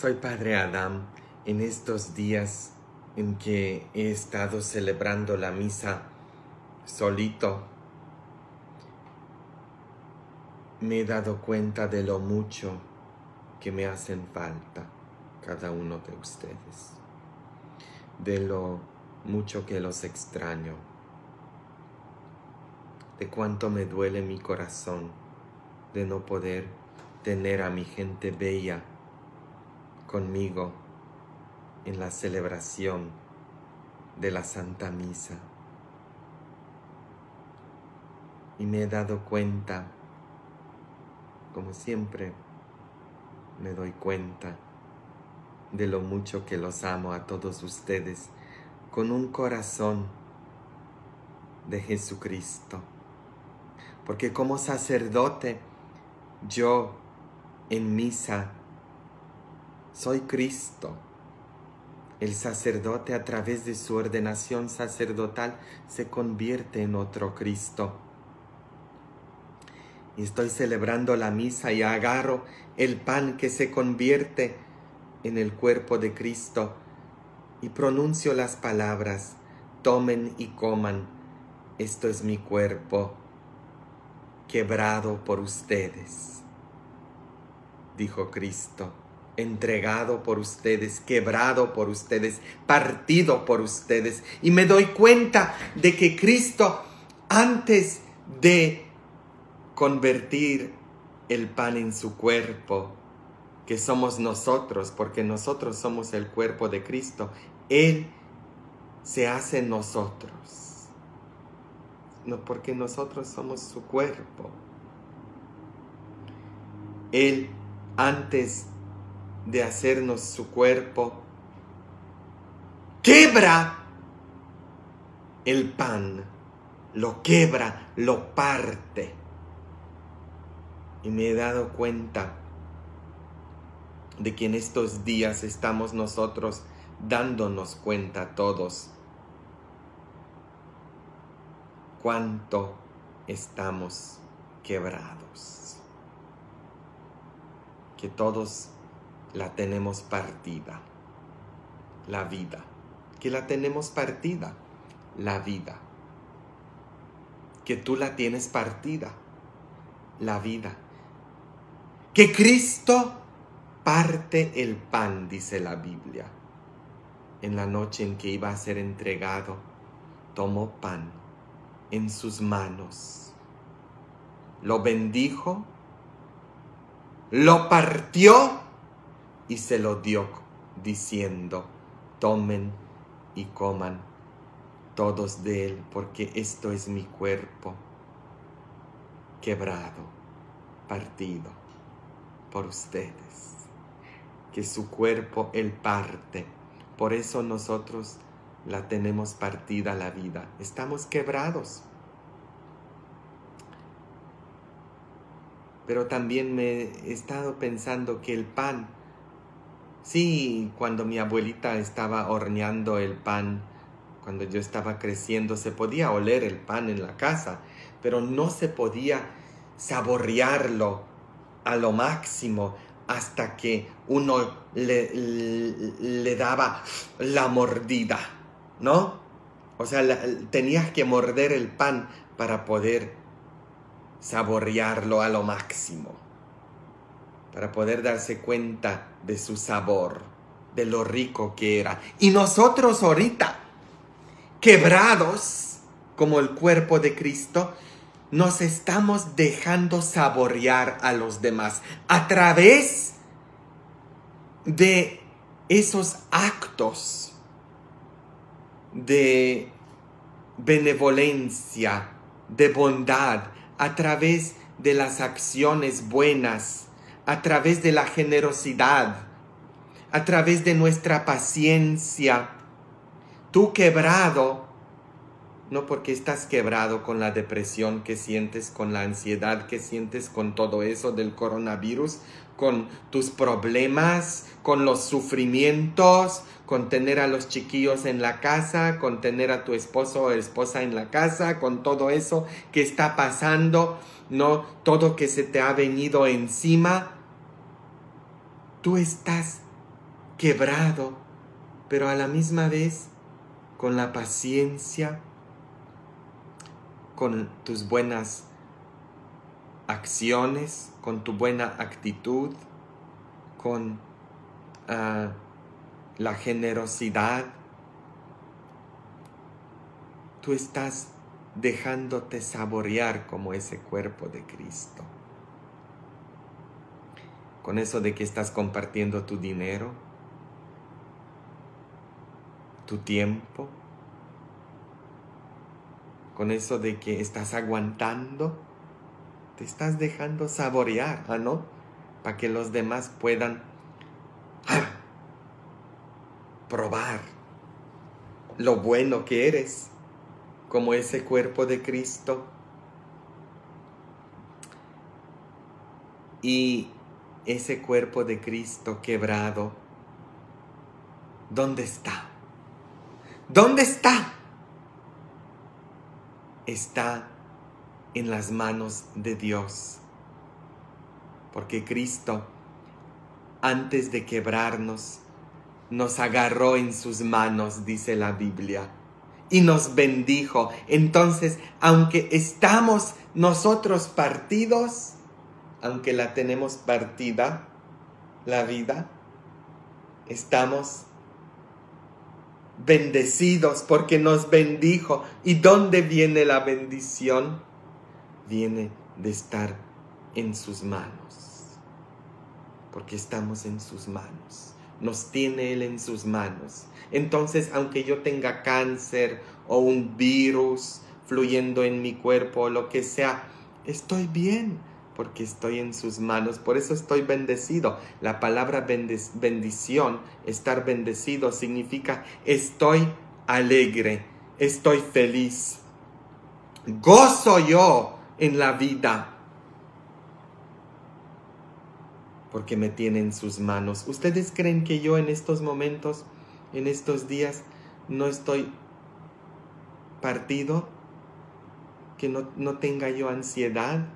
Soy Padre Adam. En estos días en que he estado celebrando la misa solito, me he dado cuenta de lo mucho que me hacen falta cada uno de ustedes, de lo mucho que los extraño, de cuánto me duele mi corazón de no poder tener a mi gente bella conmigo en la celebración de la Santa Misa. Y me he dado cuenta, como siempre me doy cuenta, de lo mucho que los amo a todos ustedes con un corazón de Jesucristo. Porque como sacerdote, yo en misa soy Cristo. El sacerdote a través de su ordenación sacerdotal se convierte en otro Cristo. Y estoy celebrando la misa y agarro el pan que se convierte en el cuerpo de Cristo y pronuncio las palabras, tomen y coman, esto es mi cuerpo quebrado por ustedes, dijo Cristo, entregado por ustedes, quebrado por ustedes, partido por ustedes. Y me doy cuenta de que Cristo, antes de convertir el pan en su cuerpo, que somos nosotros, porque nosotros somos el cuerpo de Cristo, Él se hace nosotros no porque nosotros somos su cuerpo. Él, antes de hacernos su cuerpo, quebra el pan, lo quebra, lo parte. Y me he dado cuenta de que en estos días estamos nosotros dándonos cuenta todos cuánto estamos quebrados. Que todos la tenemos partida, la vida. Que la tenemos partida, la vida. Que tú la tienes partida, la vida. Que Cristo parte el pan, dice la Biblia. En la noche en que iba a ser entregado, tomó pan en sus manos. Lo bendijo, lo partió y se lo dio, diciendo, tomen y coman todos de él, porque esto es mi cuerpo quebrado, partido por ustedes. Que su cuerpo él parte. Por eso nosotros la tenemos partida la vida. Estamos quebrados. Pero también me he estado pensando que el pan, sí, cuando mi abuelita estaba horneando el pan, cuando yo estaba creciendo, se podía oler el pan en la casa, pero no se podía saborearlo a lo máximo hasta que uno le, daba la mordida. ¿no? O sea, tenías que morder el pan para poder saborearlo a lo máximo, para poder darse cuenta de su sabor, de lo rico que era. Y nosotros ahorita, quebrados como el cuerpo de Cristo, nos estamos dejando saborear a los demás a través de esos actos de benevolencia, de bondad, a través de las acciones buenas, a través de la generosidad, a través de nuestra paciencia. Tú quebrado, no porque estás quebrado con la depresión que sientes, con la ansiedad que sientes, con todo eso del coronavirus, con tus problemas, con los sufrimientos, con tener a los chiquillos en la casa, con tener a tu esposo o esposa en la casa, con todo eso que está pasando, no todo que se te ha venido encima. Tú estás quebrado, pero a la misma vez con la paciencia, con tus buenas acciones, con tu buena actitud, con ah, la generosidad, tú estás dejándote saborear como ese cuerpo de Cristo. Con eso de que estás compartiendo tu dinero, tu tiempo, con eso de que estás aguantando, te estás dejando saborear, ¿ah, ¿no? Para que los demás puedan ah, probar lo bueno que eres, como ese cuerpo de Cristo. Y ese cuerpo de Cristo quebrado, ¿dónde está? ¿Dónde está? Está en las manos de Dios. Porque Cristo, antes de quebrarnos, nos agarró en sus manos, dice la Biblia, y nos bendijo. Entonces, aunque estamos nosotros partidos, aunque la tenemos partida, la vida, estamos bendecidos porque nos bendijo. ¿Y dónde viene la bendición? Viene de estar en sus manos, porque estamos en sus manos. Nos tiene Él en sus manos. Entonces, aunque yo tenga cáncer o un virus fluyendo en mi cuerpo o lo que sea, estoy bien porque estoy en sus manos. Por eso estoy bendecido. La palabra bendición, estar bendecido, significa estoy alegre, estoy feliz. Gozo yo en la vida porque me tiene en sus manos. ¿Ustedes creen que yo en estos momentos, en estos días, no estoy partido? ¿Que no, no tenga yo ansiedad?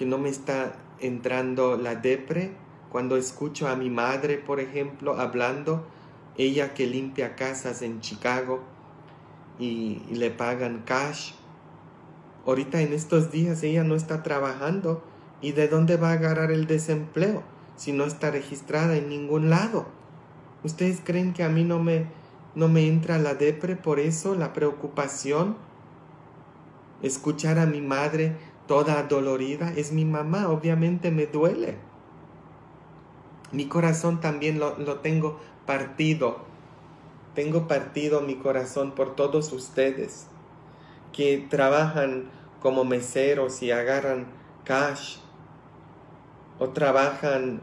Que no me está entrando la depre cuando escucho a mi madre, por ejemplo, hablando, ella que limpia casas en Chicago y, le pagan cash. Ahorita en estos días ella no está trabajando y de dónde va a agarrar el desempleo si no está registrada en ningún lado. ¿Ustedes creen que a mí no me, no me entra la depre por eso, la preocupación? Escuchar a mi madre toda dolorida es mi mamá, obviamente me duele. Mi corazón también lo, tengo partido. Tengo partido mi corazón por todos ustedes que trabajan como meseros y agarran cash o trabajan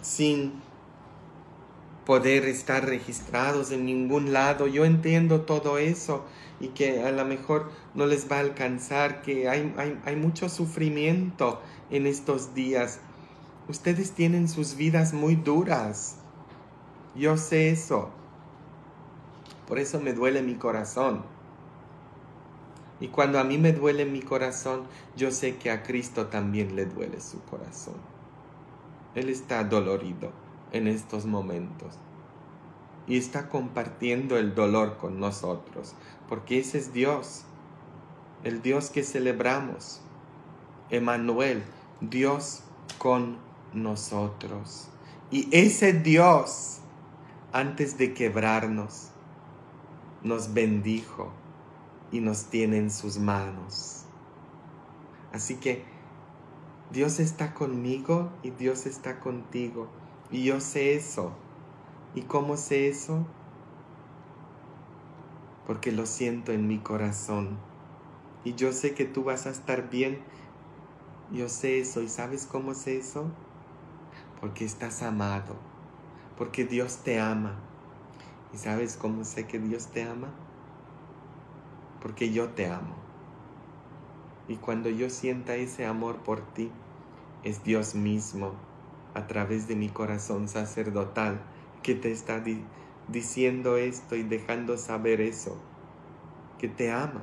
sin poder estar registrados en ningún lado. Yo entiendo todo eso y que a lo mejor no les va a alcanzar, que hay, hay, mucho sufrimiento en estos días. Ustedes tienen sus vidas muy duras. Yo sé eso. Por eso me duele mi corazón. Y cuando a mí me duele mi corazón, yo sé que a Cristo también le duele su corazón. Él está dolorido en estos momentos y está compartiendo el dolor con nosotros, porque ese es Dios, el Dios que celebramos, Emanuel, Dios con nosotros. Y ese Dios, antes de quebrarnos, nos bendijo y nos tiene en sus manos. Así que Dios está conmigo y Dios está contigo. Y yo sé eso. ¿Y cómo sé eso? Porque lo siento en mi corazón. Y yo sé que tú vas a estar bien. Yo sé eso. ¿Y sabes cómo sé eso? Porque estás amado. Porque Dios te ama. ¿Y sabes cómo sé que Dios te ama? Porque yo te amo. Y cuando yo sienta ese amor por ti, es Dios mismo, a través de mi corazón sacerdotal, que te está diciendo esto y dejando saber eso, que te ama,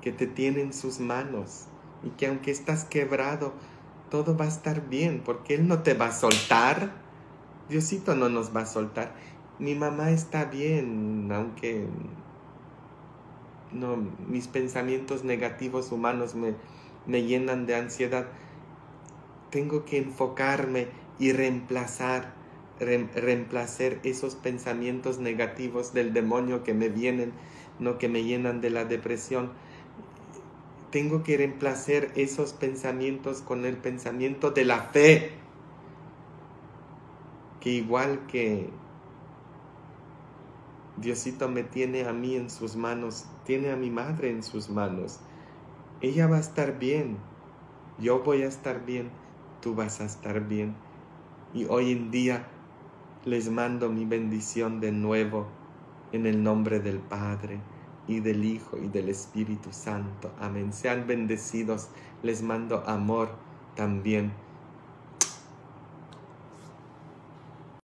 que te tiene en sus manos y que aunque estás quebrado, todo va a estar bien, porque Él no te va a soltar, Diosito no nos va a soltar. Mi mamá está bien, aunque no, mis pensamientos negativos humanos me, me llenan de ansiedad. Tengo que enfocarme y reemplazar, reemplazar esos pensamientos negativos del demonio que me vienen, no que me llenan de la depresión. Tengo que reemplazar esos pensamientos con el pensamiento de la fe, que igual que Diosito me tiene a mí en sus manos, tiene a mi madre en sus manos. Ella va a estar bien, yo voy a estar bien, tú vas a estar bien. Y hoy en día les mando mi bendición de nuevo en el nombre del Padre y del Hijo y del Espíritu Santo. Amén. Sean bendecidos. Les mando amor también